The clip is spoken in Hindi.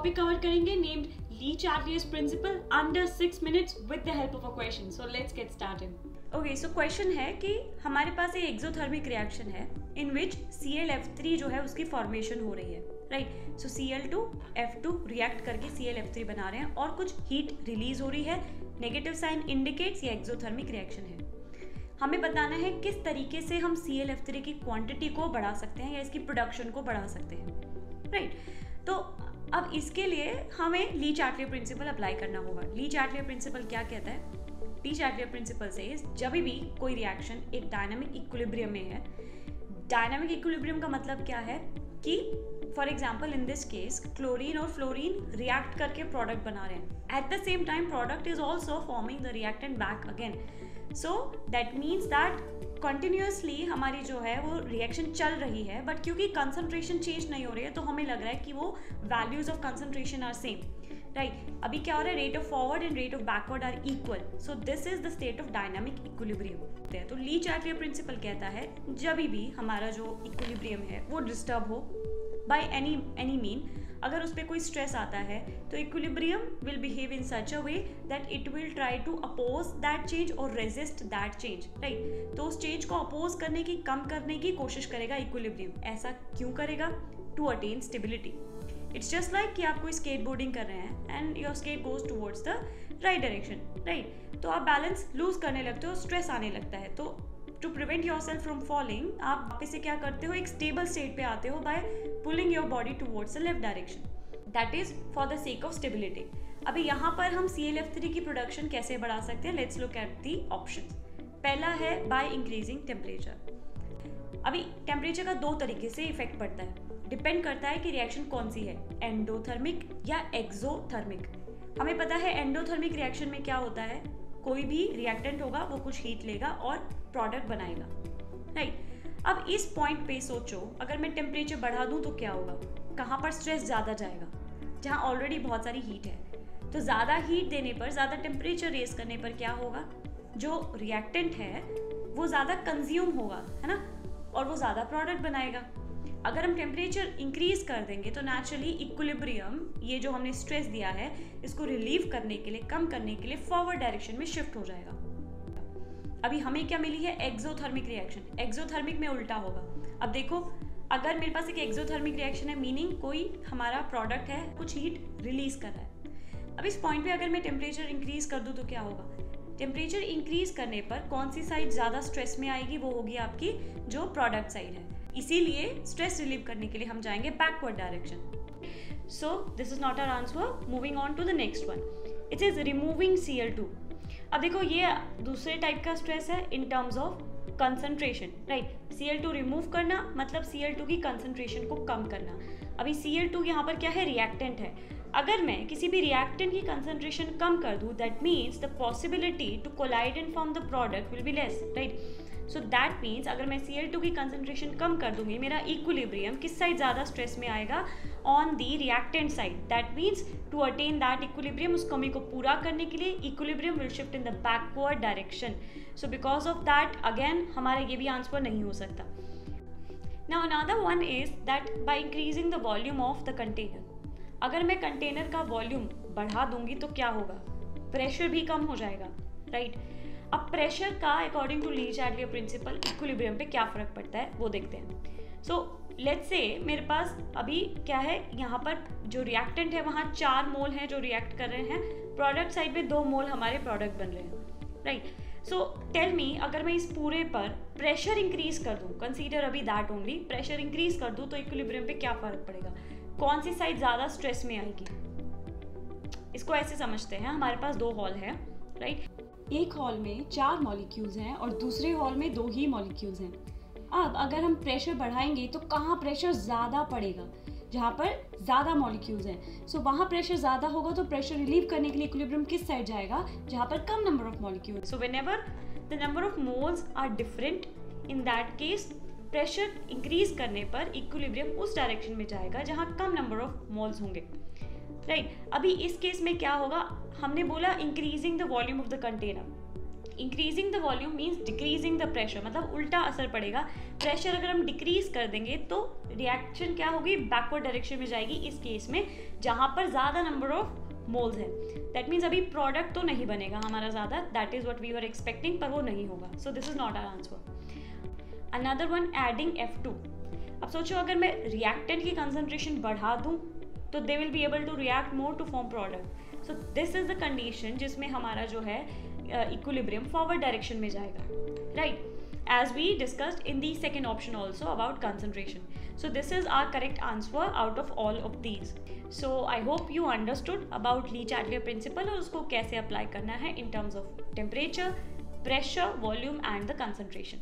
टॉपिक कवर करेंगे named Le Chatelier's principle under six minutes with the help of a question so let's get started okay so question है कि हमारे पास एक एक्सोथर्मिक रिएक्शन है in which C L F three जो है उसकी फॉर्मेशन हो रही है right so C L two F two react करके सी एल एफ़ थ्री बना रहे हैं और कुछ हीट रिलीज़ हो रही है नेगेटिव साइन इंडिकेट्स ये एक्सोथर्मिक रिएक्शन है। हमें बताना है किस तरीके से हम सी एल एफ़ थ्री की क्वांटिटी को बढ़ा सकते हैं या इसकी प्रोडक्शन को बढ़ा सकते हैं। Right right? तो अब इसके लिए हमें ली चार्टलियर प्रिंसिपल अप्लाई करना होगा। ली चार्टलियर प्रिंसिपल क्या कहता है? ली चार्टलियर प्रिंसिपल से जब भी कोई रिएक्शन एक डायनामिक इक्विलिब्रियम में है डायनामिक इक्विलिब्रियम का मतलब क्या है? कि for example in this case chlorine और फ्लोरीन रिएक्ट करके प्रोडक्ट बना रहे हैं। At the same time product is also forming the reactant back again so that means that continuously हमारी जो है, वो रिएक्शन चल रही है बट क्योंकि कंसंट्रेशन चेंज नहीं हो रही है तो हमें लग रहा है कि वो values of concentration are same right अभी क्या हो रहा है? Rate of forward and rate of backward are equal so this is the state of dynamic equilibrium तो ली चार्टियर प्रिंसिपल कहता है, जब भी हमारा जो इक्विलिब्रियम है, वो डिस्टर्ब हो बाय एनी एनी मीन अगर उस पर कोई स्ट्रेस आता है तो equilibrium will behave in such a way that it will try to oppose that change और रेजिस्ट दैट चेंज राइट तो उस चेंज को अपोज करने की, कम करने की कोशिश करेगा इक्विलिब्रियम ऐसा क्यों करेगा? To attain stability it's just like कि आप कोई स्केट बोर्डिंग कर रहे हैं and your skate goes towards the right direction right तो आप बैलेंस लूज करने लगते हो स्ट्रेस आने लगता है। तो to prevent yourself from falling आप वापस से क्या करते हो? एक स्टेबल स्टेट पे आते हो by pulling your body towards the left direction that is for the sake of stability अभी यहाँ पर हम सी एल एफ़ थ्री की प्रोडक्शन कैसे बढ़ा सकते हैं? Let's look at the option पहला है बाय इंक्रीजिंग टेम्परेचर अभी टेम्परेचर का दो तरीके से इफ़ेक्ट पड़ता है. डिपेंड करता है कि रिएक्शन कौन सी है? एंडोथर्मिक या एक्सोथर्मिक हमें पता है एंडोथर्मिक रिएक्शन में क्या होता है? कोई भी रिएक्टेंट होगा, वो कुछ हीट लेगा और प्रोडक्ट बनाएगा। राइट अब इस पॉइंट पे सोचो, अगर मैं टेम्परेचर बढ़ा दूँ तो क्या होगा? कहाँ पर स्ट्रेस ज़्यादा जाएगा? जहाँ ऑलरेडी बहुत सारी हीट है। तो ज़्यादा हीट देने पर, ज़्यादा टेम्परेचर रेस करने पर क्या होगा? जो रिएक्टेंट है, वो ज़्यादा कंज्यूम होगा, है ना? और वो ज़्यादा प्रोडक्ट बनाएगा। अगर हम टेम्परेचर इंक्रीज कर देंगे तो नेचुरली इक्विलिब्रियम ये जो हमने स्ट्रेस दिया है, इसको रिलीव करने के लिए, कम करने के लिए फॉरवर्ड डायरेक्शन में शिफ्ट हो जाएगा। अभी हमें क्या मिली है? एक्सोथर्मिक रिएक्शन एक्सोथर्मिक में उल्टा होगा। अब देखो, अगर मेरे पास एक एक्सोथर्मिक रिएक्शन है मीनिंग कोई हमारा प्रोडक्ट है, कुछ हीट रिलीज़ कर रहा है। अब इस पॉइंट पे अगर मैं टेम्परेचर इंक्रीज कर दूँ तो क्या होगा? टेम्परेचर इंक्रीज करने पर कौन सी साइड ज़्यादा स्ट्रेस में आएगी? वो होगी आपकी जो प्रोडक्ट साइड है। इसीलिए स्ट्रेस रिलीव करने के लिए हम जाएँगे backward direction so this is not our answer moving on to the next one it is removing C L two अब देखो, ये दूसरे टाइप का स्ट्रेस है in terms of concentration right C L two remove करना मतलब सी एल टू की कंसंट्रेशन को कम करना। अभी सी एल टू यहाँ पर क्या है? रिएक्टेंट है। अगर मैं किसी भी रिएक्टेंट की कंसंट्रेशन कम कर दूँ that means the possibility to collide and form the product will be less right so that means अगर मैं सी की कंसनट्रेशन कम कर दूँगी, मेरा इक्विलिब्रियम किस साइड ज़्यादा स्ट्रेस में आएगा? On the reactant side that means to attain that equilibrium उस कमी को पूरा करने के लिए equilibrium will shift in the backward direction so because of that again हमारा ये भी आंसर नहीं हो सकता। Now another one is that by increasing the volume of the container अगर मैं कंटेनर का वॉल्यूम बढ़ा दूँगी तो क्या होगा? प्रेशर भी कम हो जाएगा राइट right? अब प्रेशर का according to Le Chatelier principle equilibrium पे क्या फ़र्क पड़ता है, वो देखते हैं। सो लेट्स से मेरे पास अभी क्या है, यहाँ पर जो रिएक्टेंट है, वहाँ चार मोल हैं जो रिएक्ट कर रहे हैं। प्रोडक्ट साइड में दो मोल हमारे प्रोडक्ट बन रहे हैं। राइट सो टेल मी अगर मैं इस पूरे पर प्रेशर इंक्रीज कर दूँ कंसीडर अभी दैट ओनली प्रेशर इंक्रीज कर दूँ तो इक्विलिब्रियम पे क्या फ़र्क पड़ेगा? कौन सी साइड ज़्यादा स्ट्रेस में आएगी? इसको ऐसे समझते हैं, हमारे पास दो हॉल है। राइट एक हॉल में चार मॉलिक्यूल्स हैं और दूसरे हॉल में दो ही मॉलिक्यूल्स हैं। अब अगर हम प्रेशर बढ़ाएँगे तो कहाँ प्रेशर ज़्यादा पड़ेगा? जहाँ पर ज़्यादा मॉलिक्यूल्स हैं। सो so, वहाँ प्रेशर ज़्यादा होगा तो प्रेशर रिलीव करने के लिए इक्विलिब्रियम किस साइड जाएगा? जहाँ पर कम number of molecule so whenever the number of moles are different in that case pressure increase करने पर इक्विलिब्रियम उस डायरेक्शन में जाएगा जहाँ कम नंबर ऑफ़ मोल्स होंगे। Right right? अभी इस केस में क्या होगा? हमने बोला increasing the volume of the container increasing the volume means decreasing the pressure मतलब उल्टा असर पड़ेगा। प्रेशर अगर हम डिक्रीज कर देंगे तो रिएक्शन क्या होगी? बैकवर्ड डायरेक्शन में जाएगी इस केस में, जहाँ पर ज़्यादा नंबर ऑफ़ मोल्स है। दैट मीन्स अभी प्रोडक्ट तो नहीं बनेगा हमारा ज़्यादा। That is what we are expecting पर वो नहीं होगा। So this is not our answer another one adding F two अब सोचो, अगर मैं रिएक्टेंट की कंसनट्रेशन बढ़ा दूँ तो they will be able to react more to form product so this is the condition जिसमें हमारा जो है इक्विलिब्रियम फॉरवर्ड डायरेक्शन में जाएगा right as we discussed in the second option also about concentration. So this is our correct answer out of all of these. So I hope you understood about Lee Chatelier principle और उसको कैसे apply करना है in terms of temperature, pressure, volume and the concentration.